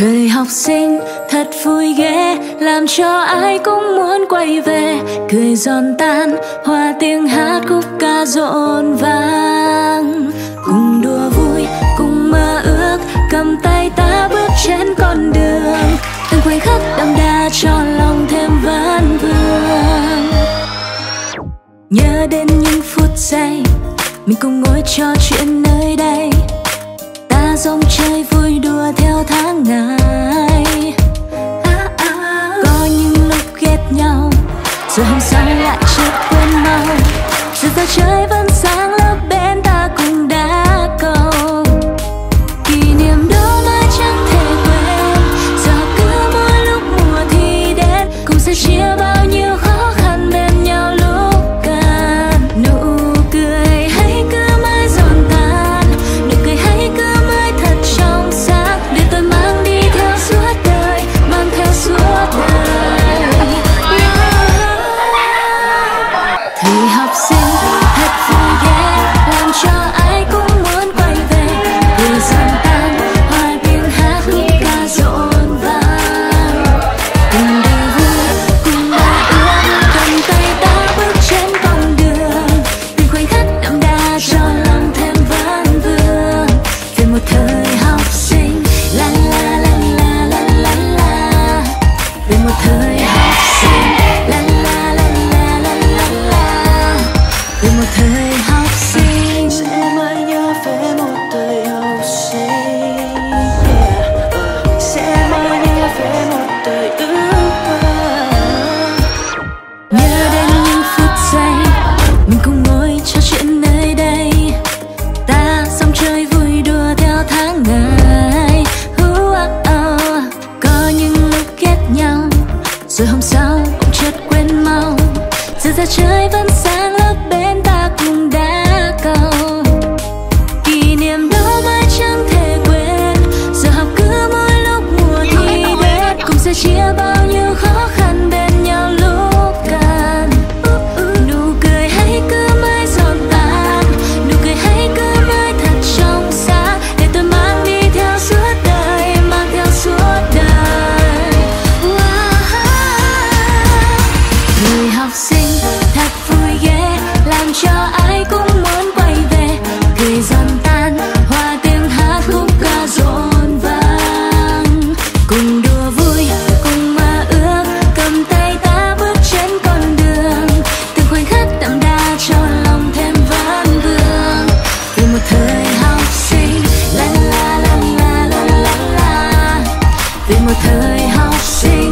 thời học sinh thật vui ghê, làm cho ai cũng muốn quay về. Cười giòn tan, hòa tiếng hát khúc ca rộn vang. Nhớ đến những phút giây mình cùng ngồi trò chuyện nơi đây. Ta dòng chơi vui đùa theo tháng ngày. À, à. à. có những lúc ghét nhau rồi hôm sau lại chợt quên mau Dù ta chơi vẫn sáng trò chuyện nơi đây. Ta sống chơi vui đùa theo tháng ngày. Uh, uh, uh. có những lúc ghét nhau. Rồi hôm sau cũng chợt quên mau. Giờ ra chơi sáng see